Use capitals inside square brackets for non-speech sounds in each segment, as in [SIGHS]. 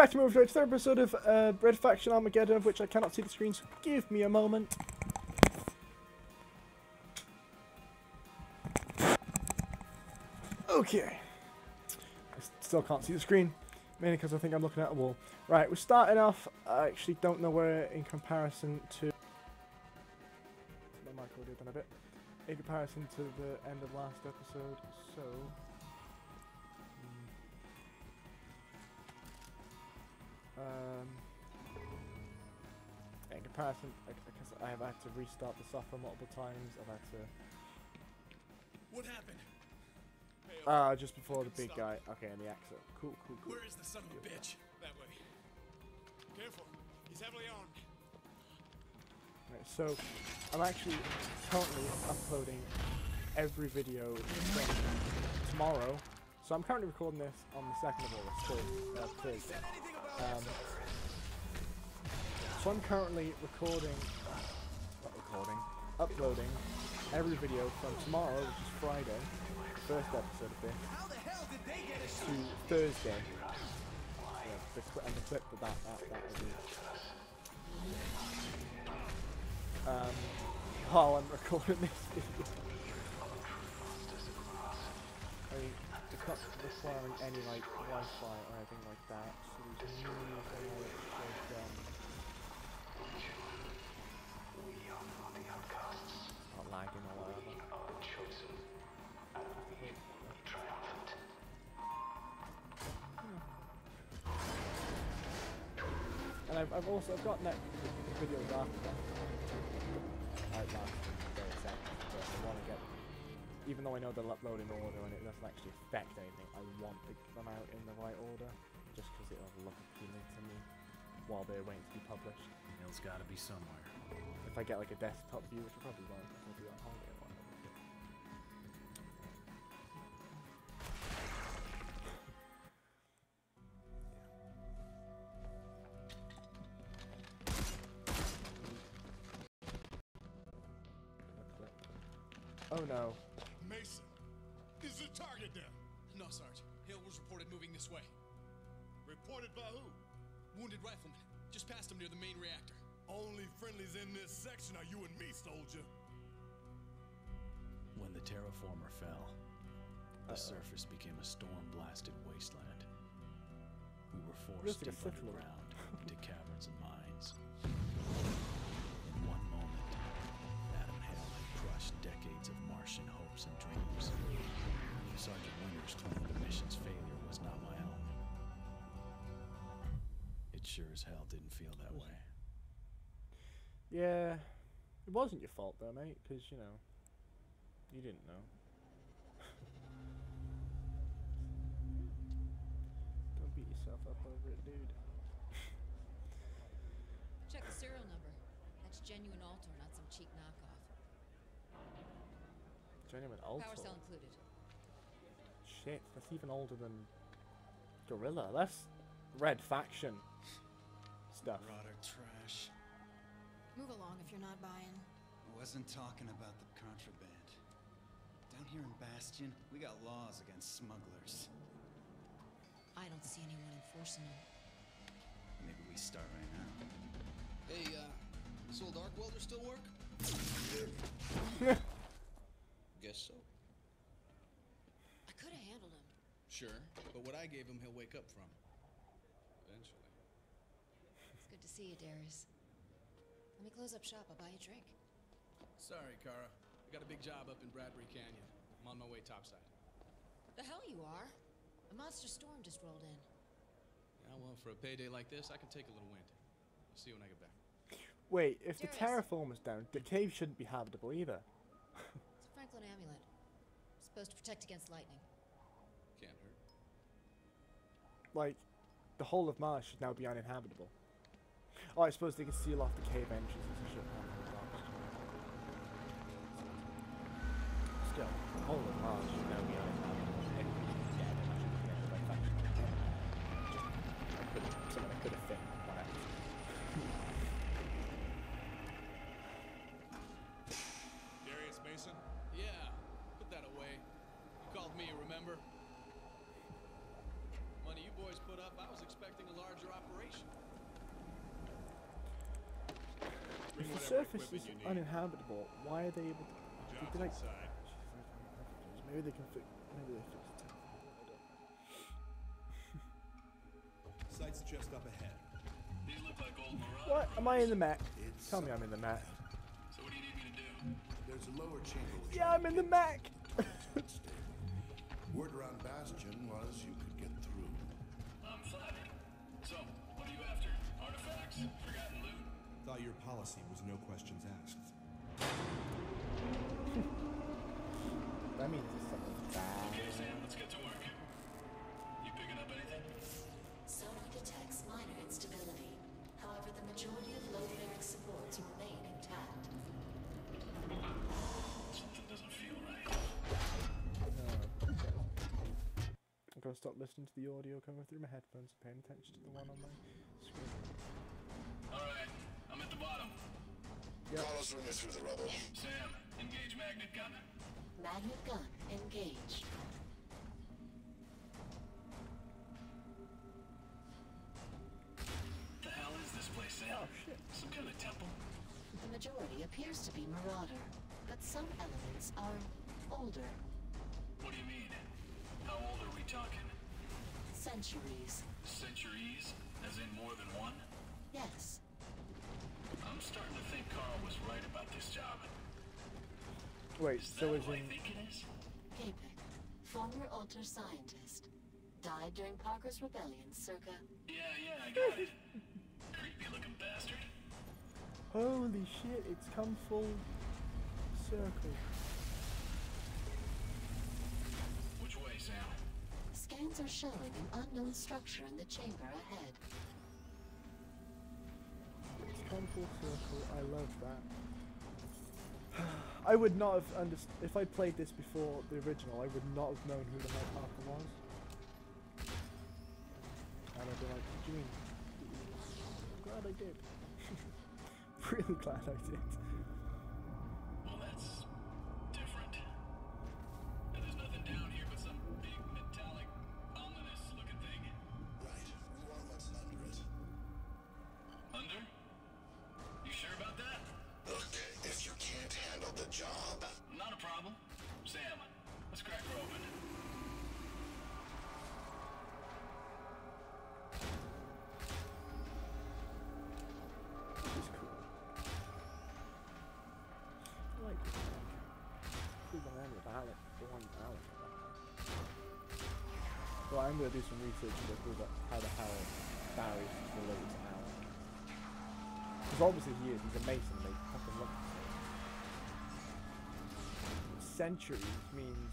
back to Movie third episode of uh, Red Faction Armageddon, of which I cannot see the screen, so give me a moment. Okay. I still can't see the screen, mainly because I think I'm looking at a wall. Right, we're starting off. I actually don't know where in comparison to. My mic audio done a bit. In comparison to the end of last episode, so. Um, in comparison, I, I have had to restart the software multiple times. I've had to. What happened? Ah, just before the big guy. Okay, and the exit. Cool, cool, cool. Where is the son of a bitch? That way. Careful. He's heavily armed. Right, so, I'm actually currently uploading every video tomorrow. So I'm currently recording this on the 2nd of August, so, uh, Thursday. Um, so I'm currently recording, not recording, uploading every video from tomorrow, which is Friday, first episode of this, to Thursday. The cli- and the clip of that, that, that will be um, while I'm [LAUGHS] recording this video. I mean, not requiring any like Wi-Fi or anything like that, so there's no reason why it should um, not lagging or whatever. And I've, I've also I've got net videos after that. Like last very second, but I want to get, even though I know they'll upload in order and it doesn't actually affect anything, I want to get them out in the right order, just because it'll look appealing to me while they're waiting to be published. It's gotta be somewhere. If I get like a desktop view, which I probably won't, because I'll be on holiday whatever. Oh no. Mason. Is the target there? No, Sarge. Hill was reported moving this way. Reported by who? Wounded rifleman. Just passed him near the main reactor. Only friendlies in this section are you and me, soldier. When the terraformer fell, the Uh-oh. surface became a storm-blasted wasteland. We were forced like a deep Sith Lord. underground into caverns and mines. Had crushed decades of Martian hopes and dreams. Sergeant Winters told me the mission's failure was not my own. It sure as hell didn't feel that way. Yeah, it wasn't your fault though, mate, because you know, you didn't know. [LAUGHS] Don't beat yourself up over it, dude. Check the serial number. That's genuine Ultor, not some cheap knockoff. Genuine Power cell included. Shit, that's even older than Guerrilla. That's Red Faction stuff. Rotter trash. Move along if you're not buying. I Wasn't talking about the contraband. Down here in Bastion, we got laws against smugglers. I don't see anyone enforcing them. Maybe we start right now. Hey, uh, this old arc welder still work? [LAUGHS] Guess so. I could have handled him. Sure, but what I gave him, he'll wake up from. Eventually. It's good to see you, Darius. Let me close up shop. I'll buy you a drink. Sorry, Kara. I got a big job up in Bradbury Canyon. I'm on my way topside. The hell you are? A monster storm just rolled in. Yeah, well, for a payday like this, I can take a little wind. I'll see you when I get back. Wait, if the terraform is down, the cave shouldn't be habitable either. [LAUGHS] It's a Franklin amulet. Supposed to protect against lightning. Can't hurt. Like, the whole of Mars should now be uninhabitable. Oh, I suppose they can seal off the cave entrances and shit. Still, the whole of Mars should now be uninhabitable. Anybody should be dead and I should be dead, like, faction. Just, I could have, something I could have fit, whatever. Darius Mason? Yeah, put that away. You called me, remember? Money you boys put up, I was expecting a larger operation. If the surface is uninhabitable, why are they able to? Did they like? Maybe they can fix. Maybe they fix it. Site's just up ahead. These look like old What? Am I in the mech? Tell me I'm in the mech. There's a lower chamber. which Yeah, I I'm in the can mech. get stable. Word around Bastion was you could get through. I'm flattered. So, what are you after? Artifacts? Forgotten loot? Thought your policy was no questions asked. [LAUGHS] That means it's something bad. Okay, Sam, let's get to work. You picking up anything? Sonar detects minor instability. However, the majority of low-lyric supports remain intact. Something doesn't feel right. Oh, okay. I'm gonna stop listening to the audio coming through my headphones and paying attention to the one on my screen. Alright, I'm at the bottom. Yep. Carlos run me through the rubble. Sam, engage magnet gun. Magnet gun engaged. The hell is this place, Sam? Oh shit. Some kind of temple? The majority appears to be Marauder, but some elements are older. What do you mean? How old are we talking? Centuries. Centuries? As in more than one? Yes. I'm starting to think Carl was right about this job. Wait, Is so that is who I in think it is? Capek, former Ultor scientist. Died during Parker's rebellion circa. Yeah, yeah, I got it. [LAUGHS] Creepy looking bastard. Holy shit, it's come full circle. Which way, Sam? Scans are showing an unknown structure in the chamber ahead. It's come full circle. I love that. [SIGHS] I would not have understood if I played this before the original. I would not have known who the hell Parker was. And I'd be like, "What do? I'm glad I did. Really [LAUGHS] glad I did. Well, that's different. And there's nothing down here but some big metallic, ominous looking thing. Right. We want what's under it. Under? You sure about that? Look, if you can't handle the job, Not a problem. Sam, let's crack her Well, I'm gonna do some research to at how the hell Barry's related to Alec. Because obviously he is. He's a Mason. They fucking look. Centuries means.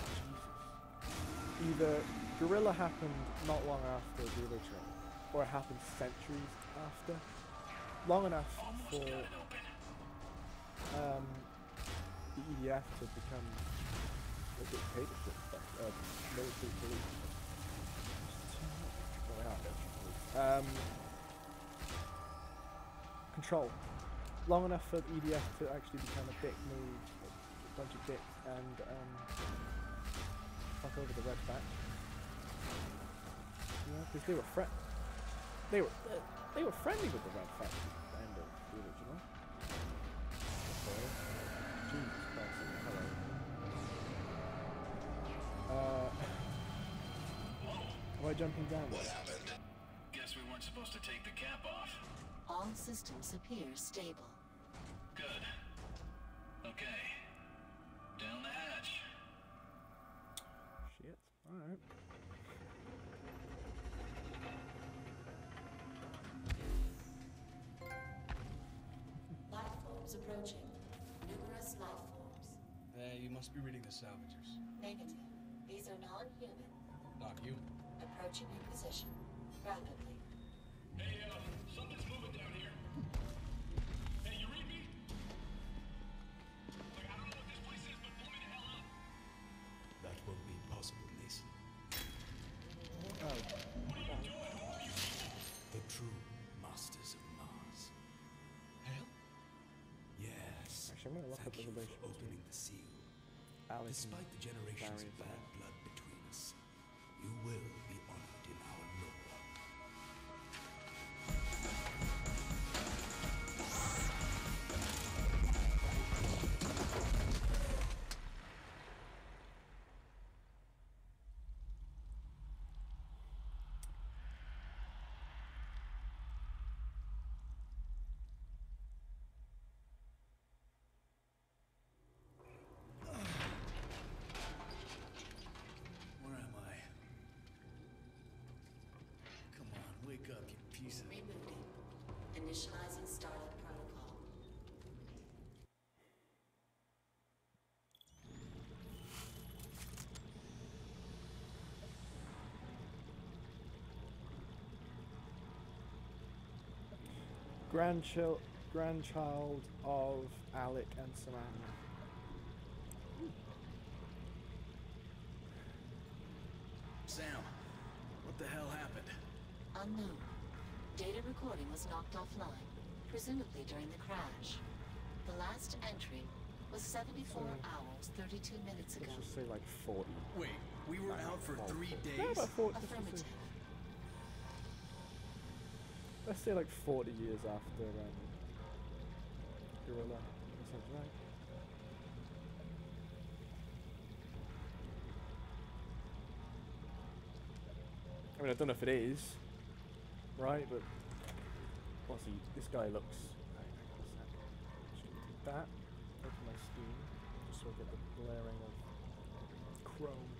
Jesus. Either Guerrilla happened not long after the original, or it happened centuries after. Long enough Almost for um, the EDF to become a dictatorship, uh, military police. Well, they are military police. Um, control. Long enough for the EDF to actually become a dick move, a bunch of dicks, and um, fuck over the red. You know, because they were fri- they were uh, they were friendly with the red fact at the end of the original. Jesus Christ, hello. Uh, [LAUGHS] am I jumping down? what happened? Guess we weren't supposed to take the cap off. All systems appear stable. Good. Okay. Down the hatch. Shit. Alright. Life forms approaching. Numerous life forms. You must be reading the salvagers. Negative. These are non-human. Not you. Approaching your position. Rapidly. Hey, uh, something's moving down here. Hey, you read me? Like, I don't know what this place is, but pull me the hell up. That won't be possible, Mason. Oh. The true masters of Mars. Hell? Yes. Actually, I'm gonna look up Thank the you for opening the seal. Despite the generations of bad blood between us, you will Grandchild, grandchild of Alec and Samantha. Sam, what the hell happened? Unknown. Data recording was knocked offline, presumably during the crash. The last entry was 74 hours, 32 minutes ago. Let's just say like 40. Wait, we were out for three Yeah, days? about 40, Affirmative. Let's say like 40 years after um, Guerrilla. I mean, I don't know if it is, right? But obviously, this guy looks. That? Open my just so I get the of Chrome.